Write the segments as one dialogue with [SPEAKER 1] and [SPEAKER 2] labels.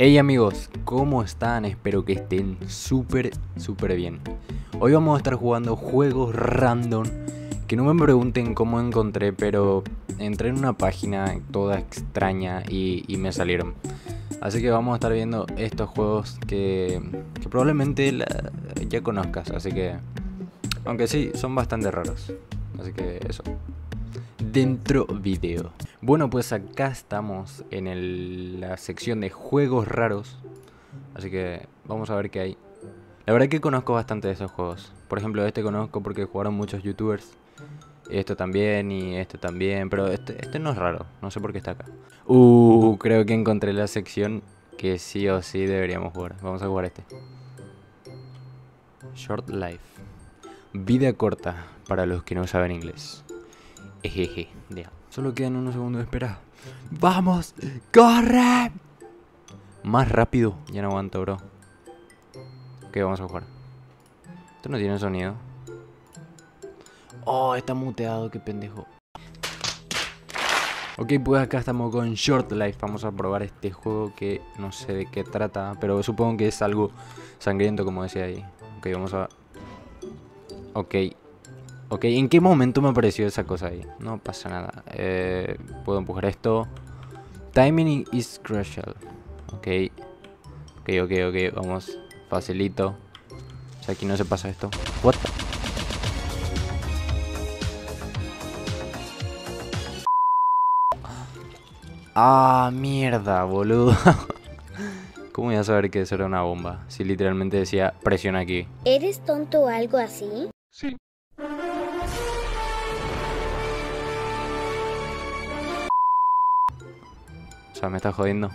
[SPEAKER 1] Hey amigos, ¿cómo están? Espero que estén súper, súper bien. Hoy vamos a estar jugando juegos random que no me pregunten cómo encontré, pero entré en una página toda extraña y, me salieron. Así que vamos a estar viendo estos juegos que, probablemente ya conozcas, así que... Aunque sí, son bastante raros. Así que eso dentro video. Bueno, pues acá estamos en la sección de juegos raros. Así que vamos a ver qué hay. La verdad que conozco bastante de esos juegos. Por ejemplo, este conozco porque jugaron muchos youtubers. Esto también y este también. Pero este, este no es raro. No sé por qué está acá. Uh, creo que encontré la sección que sí o sí deberíamos jugar. Vamos a jugar este. Short Life. Vida corta para los que no saben inglés. Ejeje, ya. Solo quedan unos segundos de espera. ¡Vamos! ¡Corre! Más rápido. Ya no aguanto, bro. Ok, vamos a jugar. Esto no tiene sonido. Oh, está muteado, qué pendejo. Ok, pues acá estamos con Short Life. Vamos a probar este juego que no sé de qué trata, pero supongo que es algo sangriento, como decía ahí. Ok, vamos a... Ok, Ok, ¿en qué momento me apareció esa cosa ahí? No pasa nada. Eh, Puedo empujar esto. Timing is crucial. Ok. Ok, ok, ok. Vamos. Facilito. O sea, aquí no se pasa esto. What? Ah, mierda, boludo. ¿Cómo voy a saber que eso era una bomba? Si literalmente decía presiona aquí.
[SPEAKER 2] ¿Eres tonto o algo así?
[SPEAKER 1] Sí. Sea, me está jodiendo.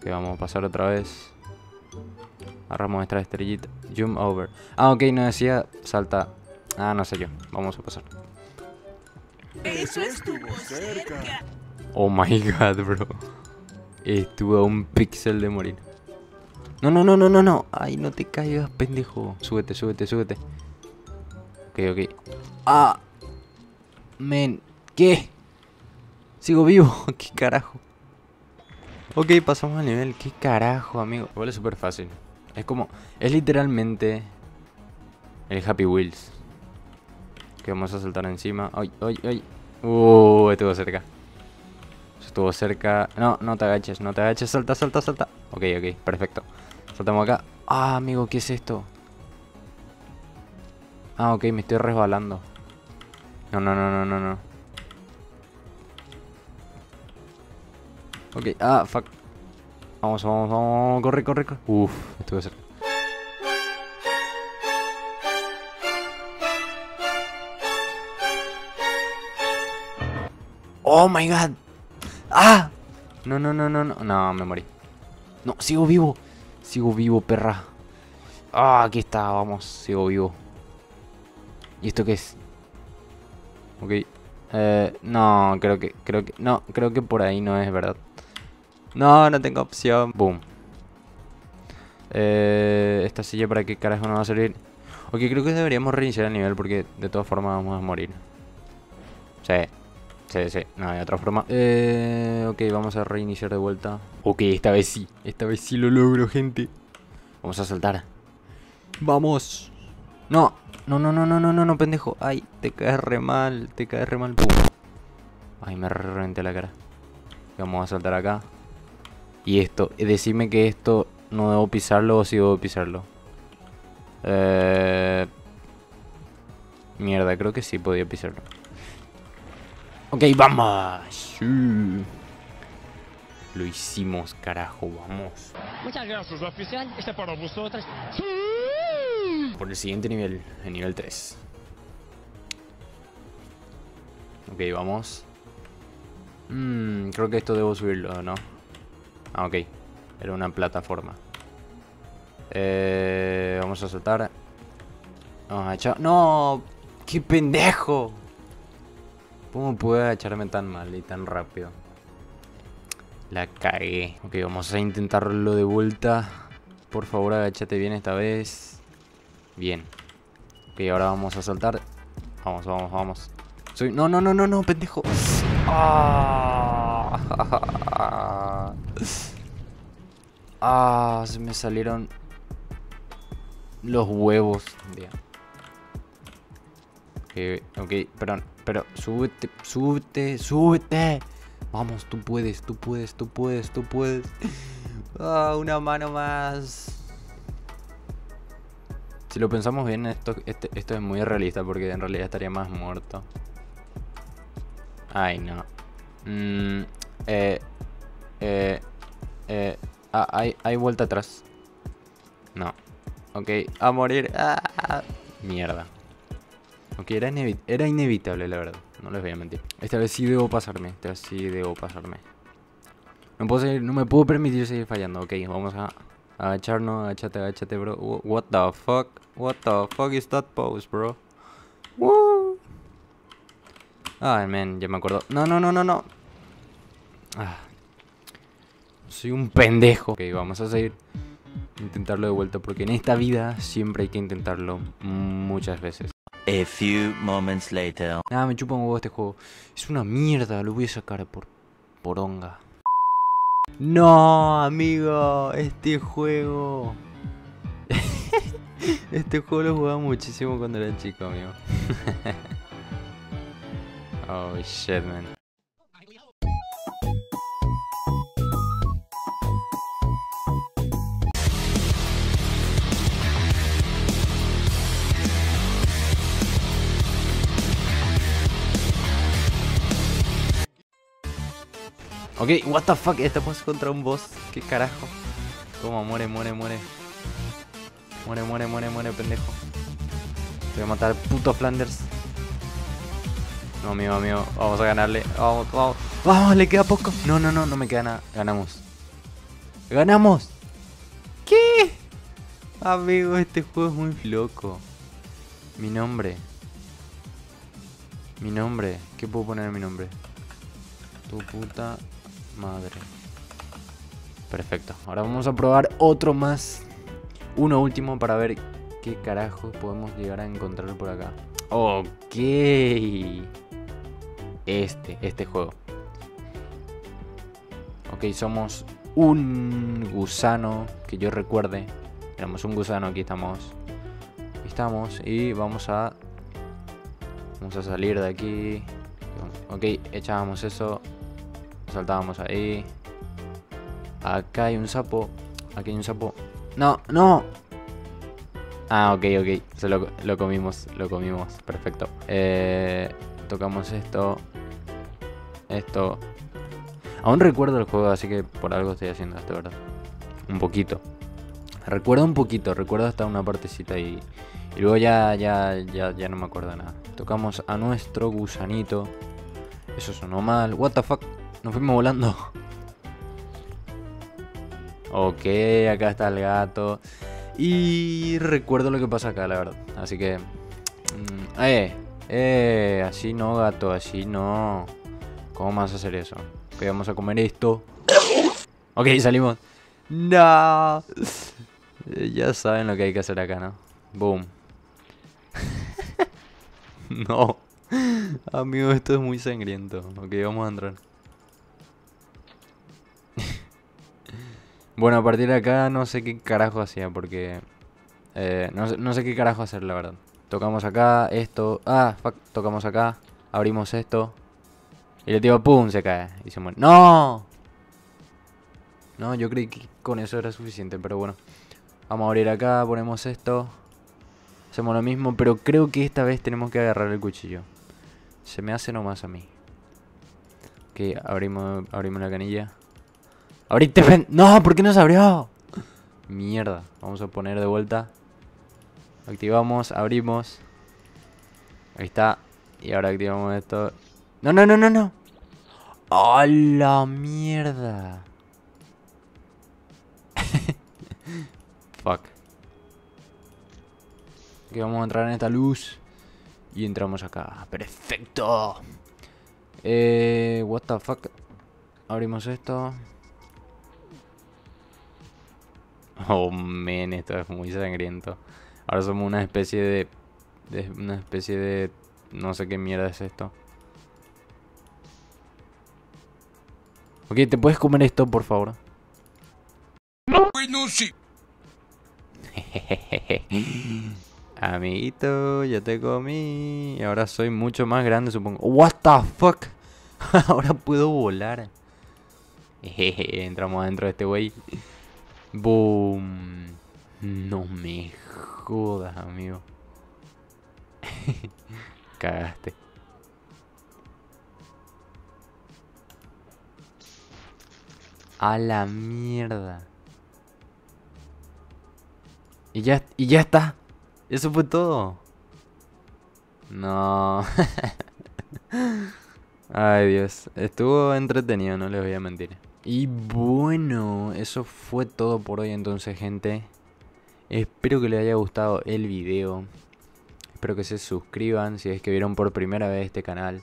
[SPEAKER 1] Que vamos a pasar otra vez. Agarramos nuestra estrellita. Jump over. Ah, ok, no decía salta. Ah, no sé yo. Vamos a pasar. Eso estuvo cerca. Oh my god, bro. Estuvo a un píxel de morir. No, no, no, no, no, no. Ay, no te caigas, pendejo. Súbete, súbete, súbete. Ok, ok. Ah. Men. ¿Qué? Sigo vivo. ¿Qué carajo? Ok, pasamos al nivel. ¿Qué carajo, amigo? Igual es súper fácil. Es como... Es literalmente... El Happy Wheels. Que vamos a saltar encima. ¡Ay, ay, ay! ¡Uh! Estuvo cerca. Estuvo cerca. No, no te agaches, no te agaches. Salta, salta, salta. Ok, ok, perfecto. Saltamos acá. Ah, amigo, ¿qué es esto? Ah, ok, me estoy resbalando. No, no, no, no, no, no. Ok, ah, fuck. Vamos, vamos, vamos, corre, corre, corre. Uf, esto va a ser. Oh my god. Ah. No, no, no, no, no. No, me morí. No, sigo vivo. Sigo vivo, perra. Ah, aquí está, vamos, sigo vivo. ¿Y esto qué es? Ok. Eh, no, creo que, creo que, no, creo que por ahí no es verdad. No, no tengo opción. Boom. Eh, esta silla para qué carajo no va a servir. Ok, creo que deberíamos reiniciar el nivel porque de todas formas vamos a morir. Sí. Sí, sí. No hay otra forma. Eh, ok, vamos a reiniciar de vuelta. Ok, esta vez sí. Esta vez sí lo logro, gente. Vamos a saltar. ¡Vamos! No, no, no, no, no, no, no, no, pendejo. Ay, te caes re mal, te caes re mal. Boom. Ay, me reventé la cara. Vamos a saltar acá. Y esto, decime que esto no debo pisarlo o si debo pisarlo. Eh... Mierda, creo que sí podía pisarlo. Ok, vamos. Lo hicimos, carajo, vamos. Muchas gracias, oficial. Este para vosotros. Por el siguiente nivel, el nivel 3. Ok, vamos. Mmm, creo que esto debo subirlo, ¿no? Ah, ok. Era una plataforma. Eh, vamos a saltar. Vamos a echar... ¡No! ¡Qué pendejo! ¿Cómo pude echarme tan mal y tan rápido? La cagué. Ok, vamos a intentarlo de vuelta. Por favor, agachate bien esta vez. Bien. Ok, ahora vamos a saltar. Vamos, vamos, vamos. Soy... No, no, no, no, no, pendejo. ¡Ah! Ah, se me salieron los huevos. Ya. Ok, ok, perdón, pero súbete, súbete, súbete. Vamos, tú puedes, tú puedes, tú puedes, tú puedes. Ah, una mano más. Si lo pensamos bien, esto, este, esto es muy realista porque en realidad estaría más muerto. Ay, no. Mm, eh, eh, eh, ah, hay, hay vuelta atrás. No. Ok, a morir. Ah, mierda. Ok, era, era inevitable, la verdad. No les voy a mentir. Esta vez sí debo pasarme. Esta vez sí debo pasarme. No, puedo seguir, no me puedo permitir seguir fallando. Ok, vamos a agacharnos. Agachate, agachate, bro. What the fuck? What the fuck is that pose, bro? Woo. Ay, man, ya me acuerdo. No, no, no, no, no. Ah. Soy un pendejo. Ok, vamos a seguir. Intentarlo de vuelta porque en esta vida siempre hay que intentarlo muchas veces.
[SPEAKER 3] A few moments later.
[SPEAKER 1] Nada, me chupa un huevo este juego. Es una mierda, lo voy a sacar por poronga. No, amigo, este juego. este juego lo jugaba muchísimo cuando era chico, amigo. oh shit, man. Ok, what the fuck, estamos contra un boss. ¿Qué carajo? Toma, muere, muere, muere. Muere, muere, muere, muere, pendejo. Voy a matar puto Flanders. No, amigo, amigo. Vamos a ganarle. Vamos, vamos. Vamos, le queda poco. No, no, no, no me queda nada. Ganamos. ¡Ganamos! ¿Qué? Amigo, este juego es muy loco. Mi nombre. Mi nombre. ¿Qué puedo poner en mi nombre? Tu puta Madre. Perfecto. Ahora vamos a probar otro más. Uno último para ver qué carajo podemos llegar a encontrar por acá. Ok. Este, este juego. Ok, somos un gusano que yo recuerde. Tenemos un gusano, aquí estamos. Aquí estamos y vamos a... Vamos a salir de aquí. Ok, echábamos eso saltábamos ahí. Acá hay un sapo. Aquí hay un sapo. No, no. Ah, ok, ok. Se lo, comimos, lo comimos. Perfecto. Eh, tocamos esto. Esto. Aún recuerdo el juego, así que por algo estoy haciendo esto, ¿verdad? Un poquito. Recuerdo un poquito, recuerdo hasta una partecita y, y luego ya, ya, ya, ya no me acuerdo nada. Tocamos a nuestro gusanito. Eso sonó mal. What the fuck? Nos fuimos volando. Ok, acá está el gato. Y recuerdo lo que pasa acá, la verdad. Así que... Mm, eh, eh, así no, gato, así no. ¿Cómo vas a hacer eso? Ok, vamos a comer esto. Ok, salimos. No. Ya saben lo que hay que hacer acá, ¿no? Boom. no. Amigo, esto es muy sangriento. Ok, vamos a entrar. Bueno, a partir de acá no sé qué carajo hacía porque... Eh, no, sé qué carajo hacer, la verdad. Tocamos acá, esto... Ah, fuck, tocamos acá. Abrimos esto. Y el tío, ¡pum! se cae. Y se muere. ¡No! No, yo creí que con eso era suficiente, pero bueno. Vamos a abrir acá, ponemos esto. Hacemos lo mismo, pero creo que esta vez tenemos que agarrar el cuchillo. Se me hace nomás a mí. Ok, abrimos, abrimos la canilla. Ahorita No, ¿por qué no se abrió? Mierda. Vamos a poner de vuelta. Activamos, abrimos. Ahí está. Y ahora activamos esto. No, no, no, no, no. ¡A la mierda! Fuck. Aquí vamos a entrar en esta luz. Y entramos acá. ¡Perfecto! Eh, what the fuck. Abrimos esto. Oh, men, esto es muy sangriento. Ahora somos una especie de, de... Una especie de... No sé qué mierda es esto. Ok, ¿te puedes comer esto, por favor?
[SPEAKER 4] no sí.
[SPEAKER 1] Amiguito, ya te comí. Y ahora soy mucho más grande, supongo. What the fuck? ahora puedo volar. Entramos adentro de este güey. Boom. No me jodas, amigo. Cagaste. A la mierda. Y ya, y ya está. Eso fue todo. No. Ay Dios. Estuvo entretenido, no les voy a mentir. Y bueno, eso fue todo por hoy entonces, gente. Espero que les haya gustado el video. Espero que se suscriban si es que vieron por primera vez este canal.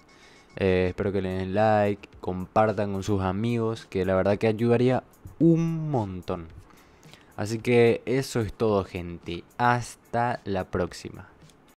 [SPEAKER 1] Eh, espero que le den like, compartan con sus amigos, que la verdad que ayudaría un montón. Así que eso es todo gente. Hasta la próxima.